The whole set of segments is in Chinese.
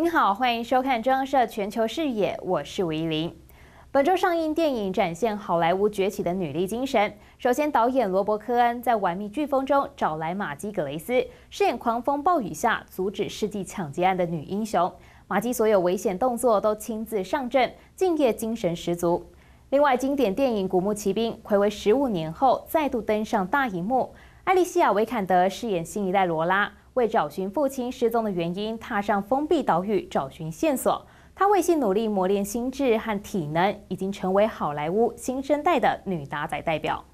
您好，欢迎收看中央社全球视野，我是吴依林。本周上映电影展现好莱坞崛起的女力精神。首先，导演罗伯·科恩在《玩命飓风》中找来马基·格雷斯，饰演狂风暴雨下阻止世纪抢劫案的女英雄。马基所有危险动作都亲自上阵，敬业精神十足。另外，经典电影《古墓奇兵》暌违十五年后再度登上大荧幕，艾丽西亚·维坎德饰演新一代罗拉。为找寻父亲失踪的原因，踏上封闭岛屿找寻线索。他为其努力磨练心智和体能，已经成为好莱坞新生代的女打仔代表。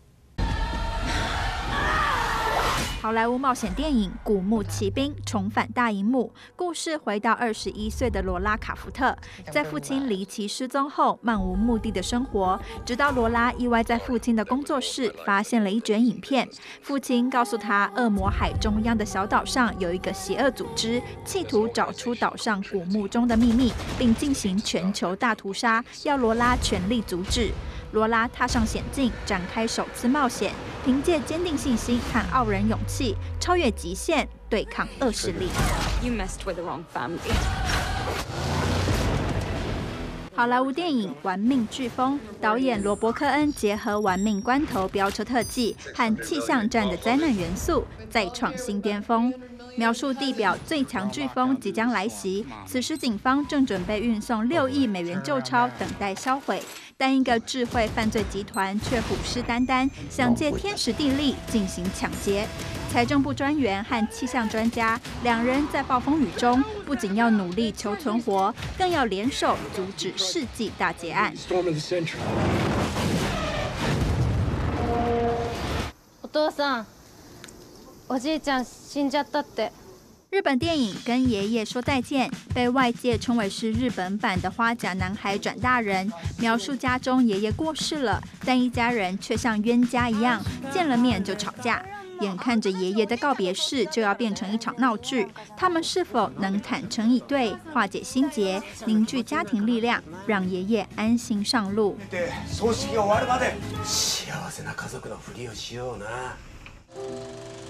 好莱坞冒险电影《古墓奇兵》重返大荧幕，故事回到二十一岁的罗拉·卡福特，在父亲离奇失踪后，漫无目的的生活，直到罗拉意外在父亲的工作室发现了一卷影片。父亲告诉他，恶魔海中央的小岛上有一个邪恶组织，企图找出岛上古墓中的秘密，并进行全球大屠杀，要罗拉全力阻止。罗拉踏上险境，展开首次冒险，凭借坚定信心和傲人勇气，超越极限，对抗恶势力。好莱坞电影《玩命飓风》，导演罗伯·科恩结合玩命关头飙车特技和气象站的灾难元素，再创新巅峰。描述地表最强飓风即将来袭，此时警方正准备运送六亿美元旧钞，等待销毁。但一个智慧犯罪集团却虎视眈眈，想借天时地利进行抢劫。财政部专员和气象专家两人在暴风雨中，不仅要努力求存活，更要联手阻止世纪大劫案。お父さん、 おじいちゃん死んじゃったって。日本电影《跟爷爷说再见》被外界称为是日本版的《花甲男孩转大人》，描述家中爷爷过世了，但一家人却像冤家一样，见了面就吵架。眼看着爷爷的告别式就要变成一场闹剧，他们是否能坦诚以对，化解心结，凝聚家庭力量，让爷爷安心上路？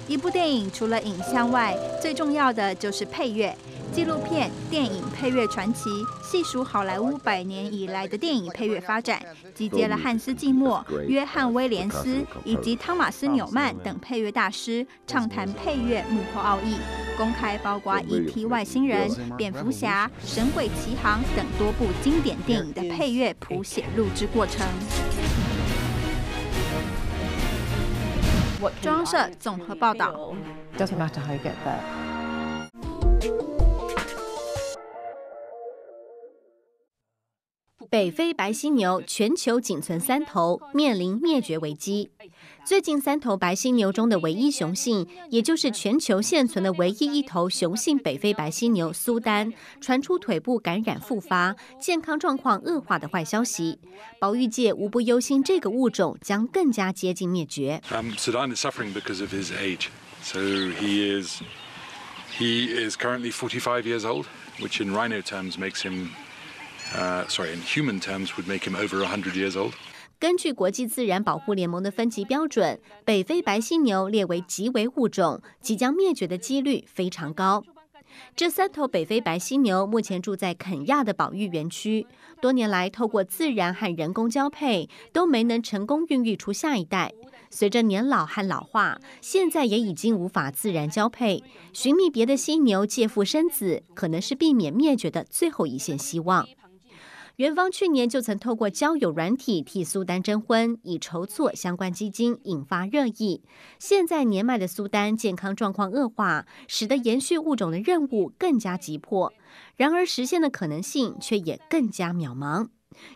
一部电影除了影像外，最重要的就是配乐。纪录片、电影配乐传奇，细数好莱坞百年以来的电影配乐发展，集结了汉斯季默、约翰威廉斯以及汤马斯纽曼等配乐大师，畅谈配乐幕后奥义，公开包括《E.T. 外星人》、《蝙蝠侠》、《神鬼奇航》等多部经典电影的配乐谱写录制过程。中央社综合报道。北非白犀牛全球仅存三头，面临灭绝危机。最近，三头白犀牛中的唯一雄性，也就是全球现存的唯一一头雄性北非白犀牛苏丹，传出腿部感染复发、健康状况恶化的坏消息。保育界无不忧心，这个物种将更加接近灭绝。Sudan is suffering because of his age. So he is he is currently 45 years old, which in rhino terms makes him, sorry, in human terms would make him over 100 years old. 根据国际自然保护联盟的分级标准，北非白犀牛列为极危物种，即将灭绝的几率非常高。这三头北非白犀牛目前住在肯亚的保育园区，多年来透过自然和人工交配都没能成功孕育出下一代。随着年老和老化，现在也已经无法自然交配，寻觅别的犀牛借腹生子，可能是避免灭绝的最后一线希望。元芳去年就曾透过交友软体替苏丹征婚，以筹措相关基金，引发热议。现在年迈的苏丹健康状况恶化，使得延续物种的任务更加急迫。然而，实现的可能性却也更加渺茫。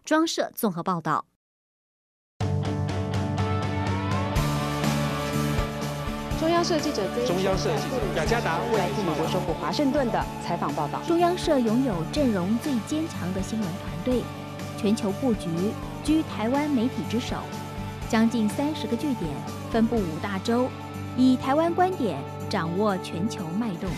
装设综合报道。中央社记者中央社记者雅加达来自美国首府华盛顿的采访报道。中央社拥有阵容最坚强的新闻团队，全球布局居台湾媒体之首，将近三十个据点，分布五大洲，以台湾观点掌握全球脉动。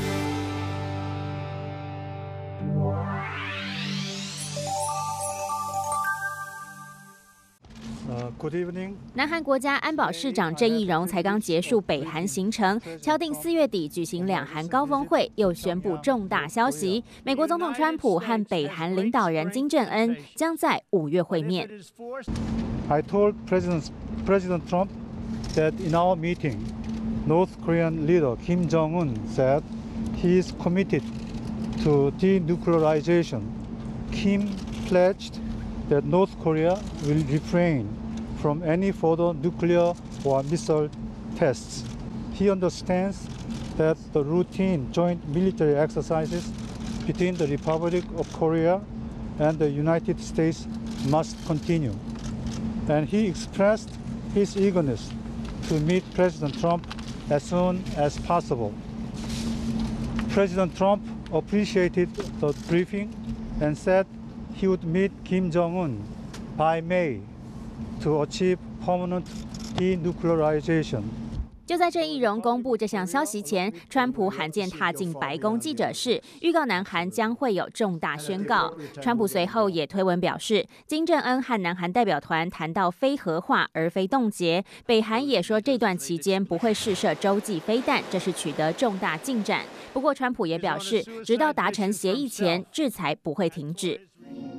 Good evening。南韩国家安保市长郑义荣才刚结束北韩行程，敲定四月底举行两韩高峰会，又宣布重大消息：美国总统川普和北韩领导人金正恩将在五月会面。I told President President Trump that in our meeting, North Korean leader Kim Jong Un said he is committed to denuclearization. Kim pledged that North Korea will refrain from any further nuclear or missile tests. He understands that the routine joint military exercises between the Republic of Korea and the United States must continue. And he expressed his eagerness to meet President Trump as soon as possible. President Trump appreciated the briefing and said he would meet Kim Jong un by May 就在郑义溶公布这项消息前，川普罕见踏进白宫记者室，预告南韩将会有重大宣告。川普随后也推文表示，金正恩和南韩代表团谈到非核化而非冻结，北韩也说这段期间不会试射洲际飞弹，这是取得重大进展。不过，川普也表示，直到达成协议前，制裁不会停止。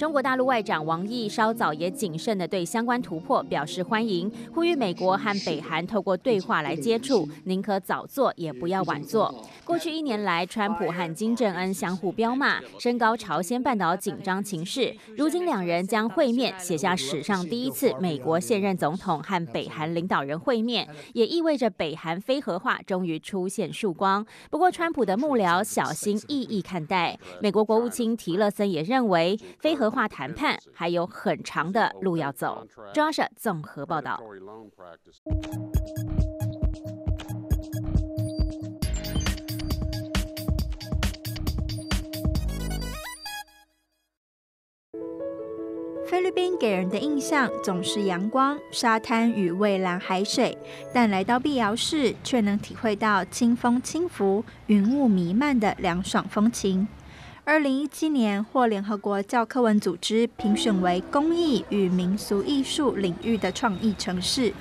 中国大陆外长王毅稍早也谨慎地对相关突破表示欢迎，呼吁美国和北韩透过对话来接触，宁可早做也不要晚做。过去一年来，川普和金正恩相互飙骂，升高朝鲜半岛紧张情势。如今两人将会面，写下史上第一次美国现任总统和北韩领导人会面，也意味着北韩非核化终于出现曙光。不过，川普的幕僚小心翼翼看待。美国国务卿提勒森也认为。非核化谈判还有很长的路要走。中央社综合报道。菲律宾给人的印象总是阳光、沙滩与蔚蓝海水，但来到碧瑶市，却能体会到清风轻拂、云雾弥漫的凉爽风情。二零一七年获联合国教科文组织评选为公益与民俗艺术领域的创意城市。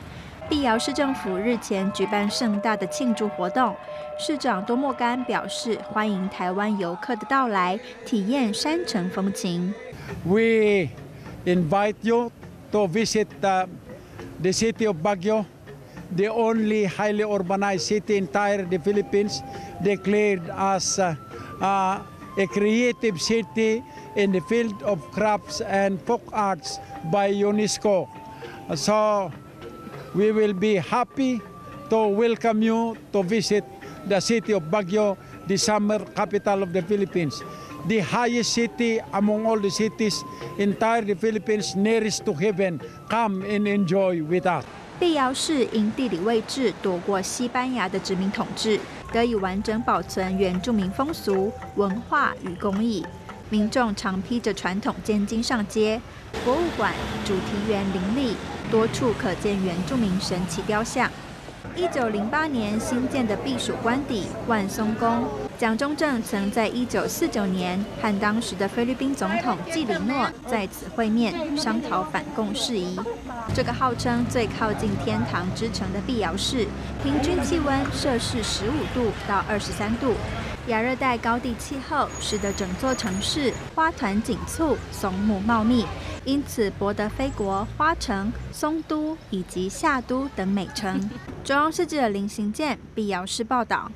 碧瑶市政府日前举办盛大的庆祝活动，市长多莫干表示欢迎台湾游客的到来，体验山城风情。We invite you to visit the the city of Baguio, the only highly urbanized city in entire the Philippines, declared as a a creative city in the field of crafts and folk arts by UNESCO. So we will be happy to welcome you to visit the city of Baguio, the summer capital of the Philippines. The highest city among all the cities entire the Philippines nearest to heaven. Come and enjoy with us. 碧瑶市因地理位置躲过西班牙的殖民统治， 得以完整保存原住民风俗、文化与工艺。民众常披着传统肩巾上街，博物馆、主题园林立，多处可见原住民神奇雕像。一九零八年新建的避暑官邸万松宫，蒋中正曾在一九四九年和当时的菲律宾总统季里诺在此会面，商讨反共事宜。这个号称最靠近天堂之城的碧瑶市，平均气温摄氏十五度到二十三度。亚热带高地气候使得整座城市花团锦簇、松木茂密，因此博得“飞国”、“花城”、“松都”以及“夏都”等美称。中央记者林行健、必要是报道。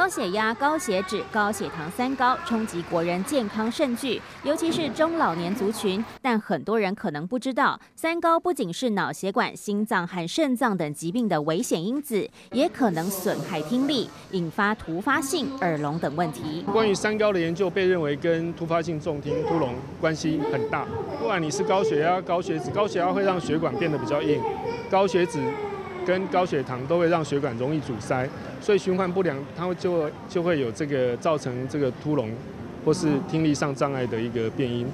高血压、高血脂、高血糖三高冲击国人健康甚巨，尤其是中老年族群。但很多人可能不知道，三高不仅是脑血管、心脏和肾脏等疾病的危险因子，也可能损害听力，引发突发性耳聋等问题。关于三高的研究被认为跟突发性重听、突聋关系很大。不管你是高血压、高血脂，高血压会让血管变得比较硬，高血脂。跟高血糖都会让血管容易阻塞，所以循环不良，它会就就会有这个造成这个突聋或是听力上障碍的一个变因。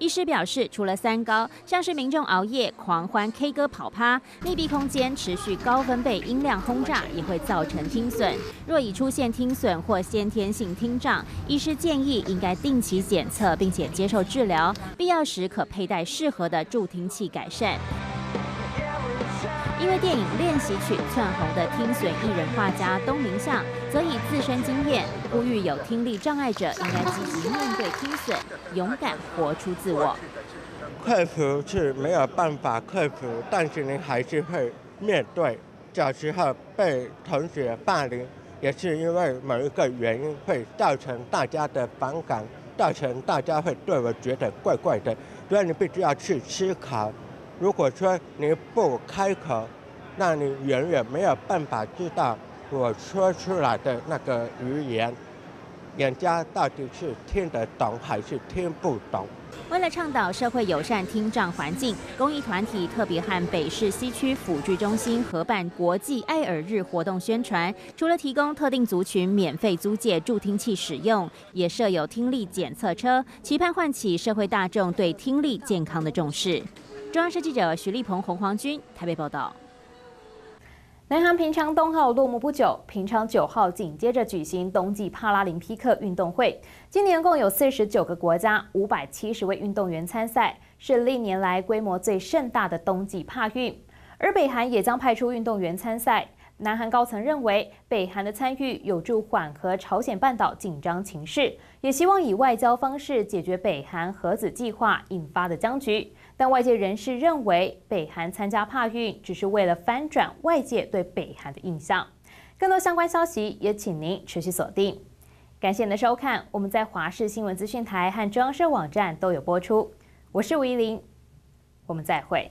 医师表示，除了三高，像是民众熬夜、狂欢、K 歌、跑趴、密闭空间持续高分贝音量轰炸，也会造成听损。若已出现听损或先天性听障，医师建议应该定期检测，并且接受治疗，必要时可佩戴适合的助听器改善。因为电影《练习曲》窜红的听损艺人画家东明相，则以自身经验呼吁有听力障碍者应该积极面对听损，勇敢活出自我。克服是没有办法克服，但是你还是会面对。小时候被同学霸凌，也是因为某一个原因会造成大家的反感，造成大家会对我觉得怪怪的。所以你必须要去思考。如果说你不开口，那你远远没有办法知道我说出来的那个语言，人家到底是听得懂还是听不懂。为了倡导社会友善听障环境，公益团体特别和北市西区辅具中心合办国际爱耳日活动宣传。除了提供特定族群免费租借助听器使用，也设有听力检测车，期盼唤起社会大众对听力健康的重视。中央社记者徐立鹏、洪黄军台北报道。南韩平昌冬奥落幕不久，平昌九号紧接着举行冬季帕拉林匹克运动会。今年共有四十九个国家、五百七十位运动员参赛，是历年来规模最盛大的冬季帕运。而北韩也将派出运动员参赛。南韩高层认为，北韩的参与有助缓和朝鲜半岛紧张情势，也希望以外交方式解决北韩核子计划引发的僵局。但外界人士认为，北韩参加帕运只是为了翻转外界对北韩的印象。更多相关消息也请您持续锁定。感谢您的收看，我们在华视新闻资讯台和中央社网站都有播出。我是吴依林，我们再会。